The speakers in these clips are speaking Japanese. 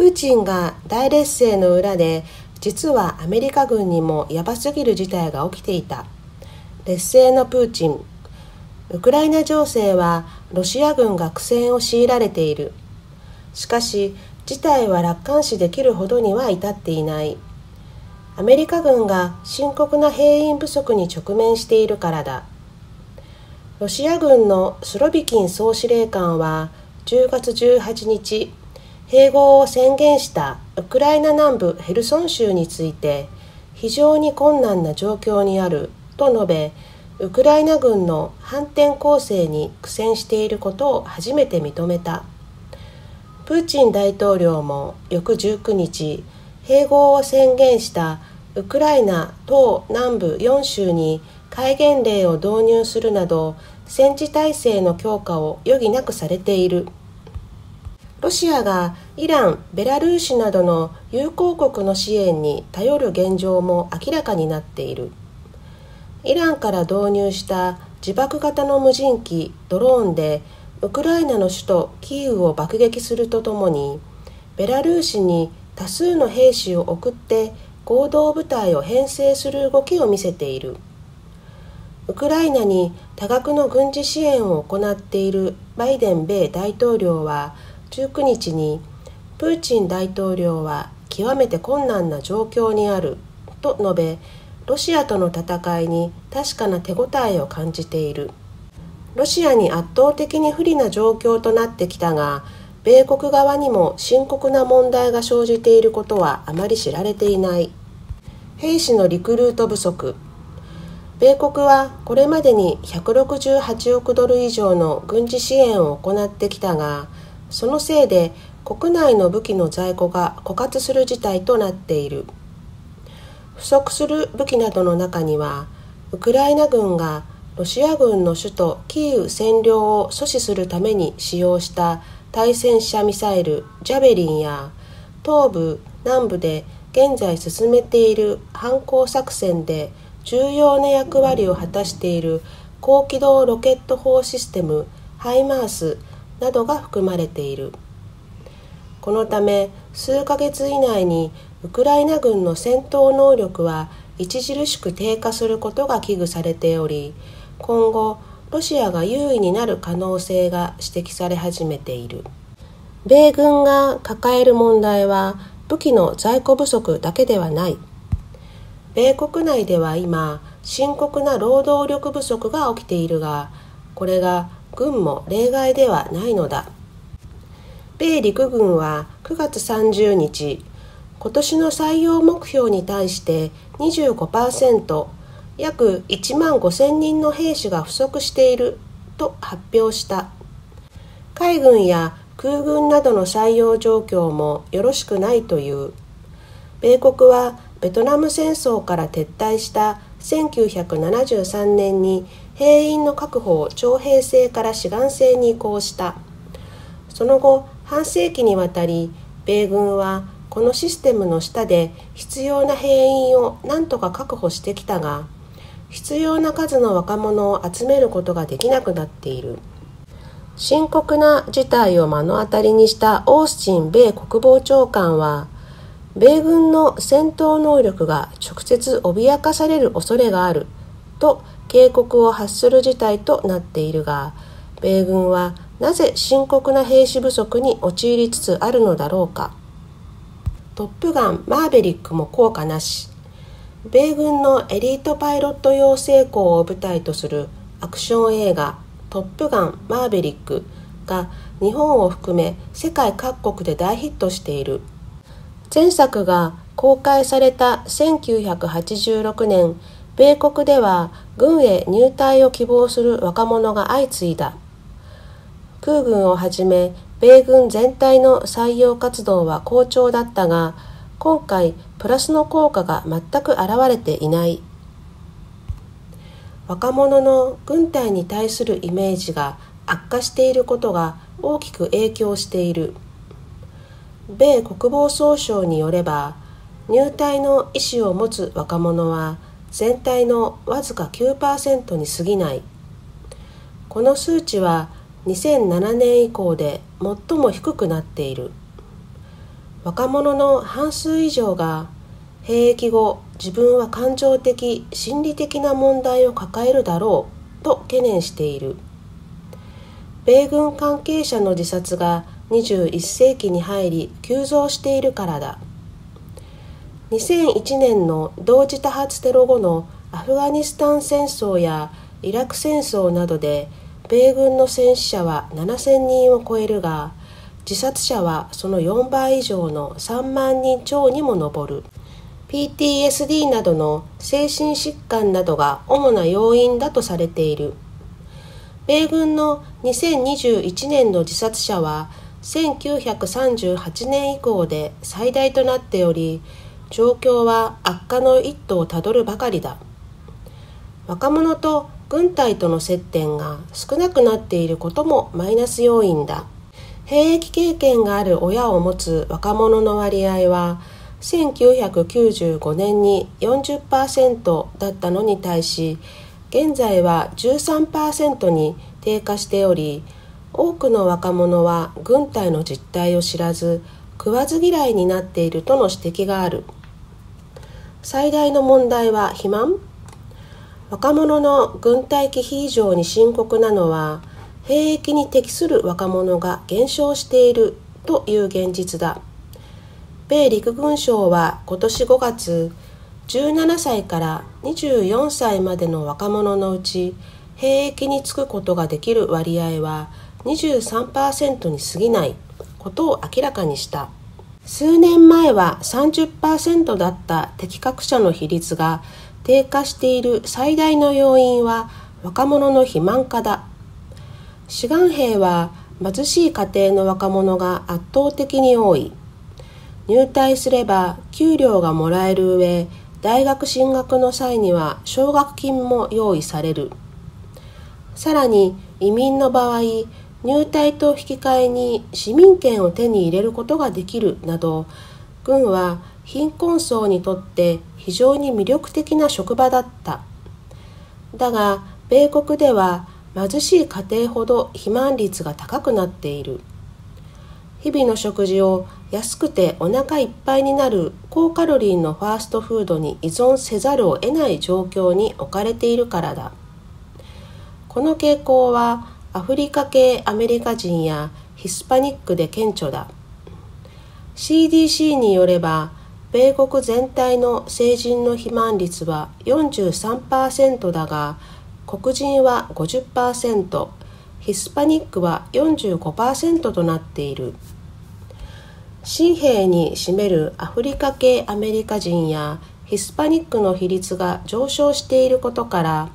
プーチンが大劣勢の裏で実はアメリカ軍にもヤバすぎる事態が起きていた。劣勢のプーチン。ウクライナ情勢はロシア軍が苦戦を強いられている。しかし事態は楽観視できるほどには至っていない。アメリカ軍が深刻な兵員不足に直面しているからだ。ロシア軍のスロビキン総司令官は10月18日併合を宣言したウクライナ南部ヘルソン州について非常に困難な状況にあると述べウクライナ軍の反転攻勢に苦戦していることを初めて認めたプーチン大統領も翌19日併合を宣言したウクライナ東南部4州に戒厳令を導入するなど戦時体制の強化を余儀なくされている。ロシアがイラン、ベラルーシなどの友好国の支援に頼る現状も明らかになっている。イランから導入した自爆型の無人機ドローンでウクライナの首都キーウを爆撃するとともにベラルーシに多数の兵士を送って合同部隊を編成する動きを見せている。ウクライナに多額の軍事支援を行っているバイデン米大統領は19日にプーチン大統領は極めて困難な状況にあると述べロシアとの戦いに確かな手応えを感じている。ロシアに圧倒的に不利な状況となってきたが米国側にも深刻な問題が生じていることはあまり知られていない。兵士のリクルート不足。米国はこれまでに168億ドル以上の軍事支援を行ってきたがそのせいで国内の武器の在庫が枯渇する事態となっている。不足する武器などの中にはウクライナ軍がロシア軍の首都キーウ占領を阻止するために使用した対戦車ミサイルジャベリンや東部南部で現在進めている反攻作戦で重要な役割を果たしている高機動ロケット砲システムハイマースなどが含まれている。このため数ヶ月以内にウクライナ軍の戦闘能力は著しく低下することが危惧されており今後ロシアが優位になる可能性が指摘され始めている。米軍が抱える問題は武器の在庫不足だけではない。米国内では今深刻な労働力不足が起きているがこれが軍も例外ではないのだ。米陸軍は9月30日今年の採用目標に対して25%約1万5000人の兵士が不足していると発表した。海軍や空軍などの採用状況もよろしくないという。米国はベトナム戦争から撤退した1973年に兵員の確保を徴兵制から志願制に移行した。その後半世紀にわたり米軍はこのシステムの下で必要な兵員を何とか確保してきたが必要な数の若者を集めることができなくなっている。深刻な事態を目の当たりにしたオースティン米国防長官は米軍の戦闘能力が直接脅かされる恐れがある。と警告を発する事態となっているが米軍はなぜ深刻な兵士不足に陥りつつあるのだろうか。トップガンマーベリックも効果なし。米軍のエリートパイロット養成校を舞台とするアクション映画「トップガンマーベリック」が日本を含め世界各国で大ヒットしている。前作が公開された1986年米国では軍へ入隊を希望する若者が相次いだ。空軍をはじめ米軍全体の採用活動は好調だったが今回プラスの効果が全く現れていない。若者の軍隊に対するイメージが悪化していることが大きく影響している。米国防総省によれば入隊の意思を持つ若者は全体のわずか9%に過ぎない。この数値は2007年以降で最も低くなっている。若者の半数以上が兵役後自分は感情的心理的な問題を抱えるだろうと懸念している。米軍関係者の自殺が21世紀に入り急増しているからだ。2001年の同時多発テロ後のアフガニスタン戦争やイラク戦争などで米軍の戦死者は7000人を超えるが自殺者はその4倍以上の3万人超にも上る。PTSD などの精神疾患などが主な要因だとされている。米軍の2021年の自殺者は1938年以降で最大となっており状況は悪化の一途をたどるばかりだ。若者と軍隊との接点が少なくなっていることもマイナス要因だ。兵役経験がある親を持つ若者の割合は1995年に40%だったのに対し現在は13%に低下しており多くの若者は軍隊の実態を知らず食わず嫌いになっているとの指摘がある。最大の問題は肥満？若者の軍隊忌避以上に深刻なのは兵役に適する若者が減少しているという現実だ。米陸軍省は今年5月17歳から24歳までの若者のうち兵役に就くことができる割合は23%に過ぎないことを明らかにした。数年前は30%だった適格者の比率が低下している最大の要因は若者の肥満化だ。志願兵は貧しい家庭の若者が圧倒的に多い。入隊すれば給料がもらえる上大学進学の際には奨学金も用意される。さらに移民の場合入隊と引き換えに市民権を手に入れることができるなど軍は貧困層にとって非常に魅力的な職場だった。だが米国では貧しい家庭ほど肥満率が高くなっている。日々の食事を安くてお腹いっぱいになる高カロリーのファーストフードに依存せざるを得ない状況に置かれているからだ。この傾向はアフリカ系アメリカ人やヒスパニックで顕著だ。CDC によれば米国全体の成人の肥満率は43%だが黒人は50%ヒスパニックは45%となっている。新兵に占めるアフリカ系アメリカ人やヒスパニックの比率が上昇していることから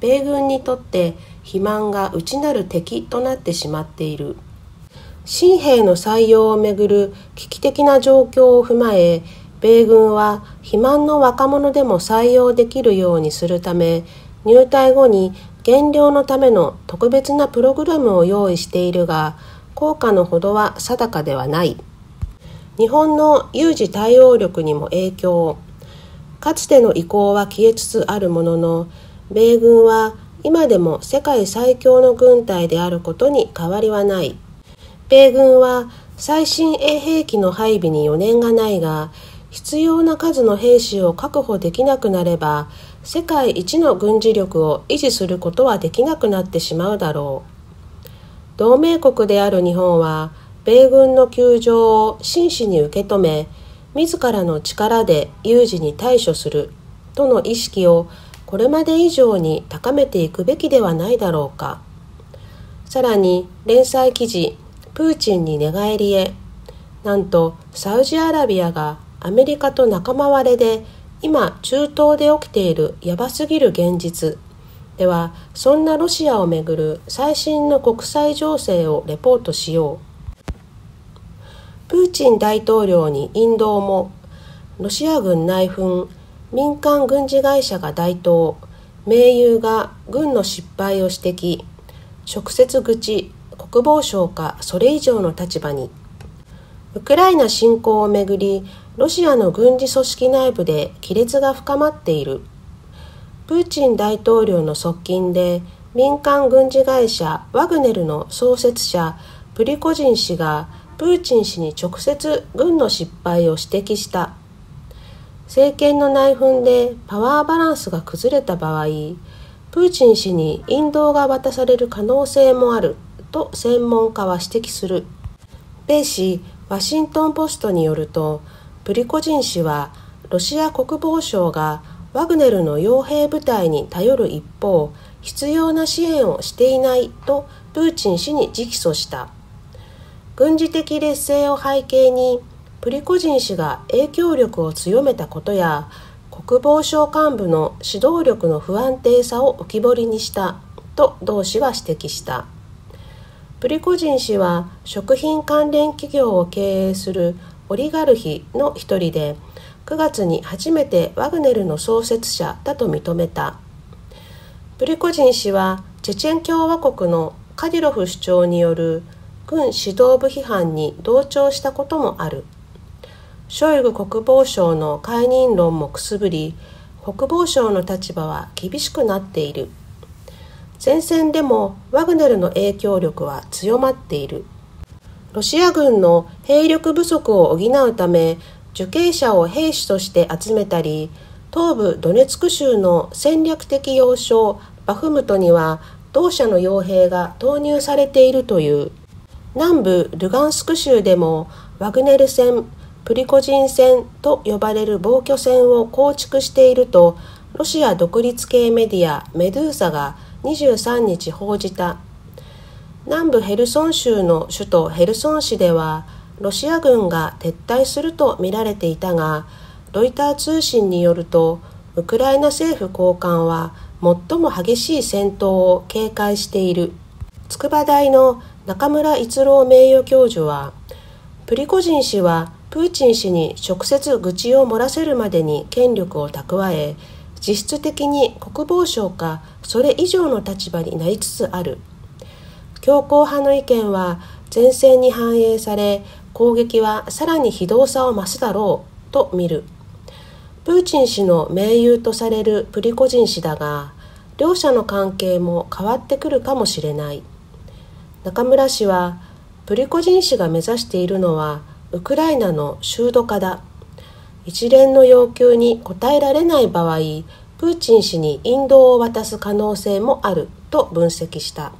米軍にとって肥満が内なる敵となってしまっている。新兵の採用をめぐる危機的な状況を踏まえ米軍は肥満の若者でも採用できるようにするため入隊後に減量のための特別なプログラムを用意しているが効果のほどは定かではない。日本の有事対応力にも影響。かつての意向は消えつつあるものの米軍は今でも世界最強の軍隊であることに変わりはない。米軍は最新鋭兵器の配備に余念がないが必要な数の兵士を確保できなくなれば世界一の軍事力を維持することはできなくなってしまうだろう。同盟国である日本は米軍の窮状を真摯に受け止め自らの力で有事に対処するとの意識をこれまで以上に高めていくべきではないだろうか。さらに連載記事「プーチンに寝返りへ」なんとサウジアラビアがアメリカと仲間割れで今中東で起きているやばすぎる現実。ではそんなロシアをめぐる最新の国際情勢をレポートしよう。プーチン大統領に引導も。ロシア軍内紛民間軍事会社が台頭盟友が軍の失敗を指摘。直接愚痴国防省かそれ以上の立場に。ウクライナ侵攻をめぐりロシアの軍事組織内部で亀裂が深まっている。プーチン大統領の側近で民間軍事会社ワグネルの創設者プリコジン氏がプーチン氏に直接軍の失敗を指摘した。政権の内紛でパワーバランスが崩れた場合プーチン氏に引導が渡される可能性もあると専門家は指摘する。米紙ワシントン・ポストによるとプリコジン氏はロシア国防省がワグネルの傭兵部隊に頼る一方必要な支援をしていないとプーチン氏に直訴した。軍事的劣勢を背景にプリコジン氏が影響力を強めたことや国防省幹部の指導力の不安定さを浮き彫りにしたと同氏は指摘した。プリコジン氏は食品関連企業を経営するオリガルヒの一人で9月に初めてワグネルの創設者だと認めた。プリコジン氏はチェチェン共和国のカディロフ首長による軍指導部批判に同調したこともある。ショイグ国防相の解任論もくすぶり国防省の立場は厳しくなっている。前線でもワグネルの影響力は強まっている。ロシア軍の兵力不足を補うため受刑者を兵士として集めたり東部ドネツク州の戦略的要衝バフムトには同社の傭兵が投入されているという。南部ルガンスク州でもワグネル戦プリコジン戦と呼ばれる防御戦を構築しているとロシア独立系メディアメドゥーサが23日報じた。南部ヘルソン州の首都ヘルソン市ではロシア軍が撤退するとみられていたがロイター通信によるとウクライナ政府高官は最も激しい戦闘を警戒している。筑波大の中村逸郎名誉教授はプリコジン氏はプーチン氏に直接愚痴を漏らせるまでに権力を蓄え実質的に国防省かそれ以上の立場になりつつある。強硬派の意見は前線に反映され攻撃はさらに非道さを増すだろうと見る。プーチン氏の盟友とされるプリコジン氏だが両者の関係も変わってくるかもしれない。中村氏はプリコジン氏が目指しているのはウクライナの修道化だ。一連の要求に応えられない場合プーチン氏に引導を渡す可能性もあると分析した。